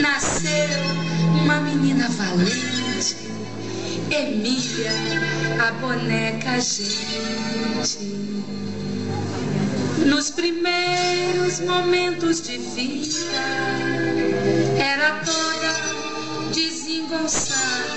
nasceu uma menina valente, Emília, a boneca gente. Nos primeiros momentos de vida, era toda desengonçada.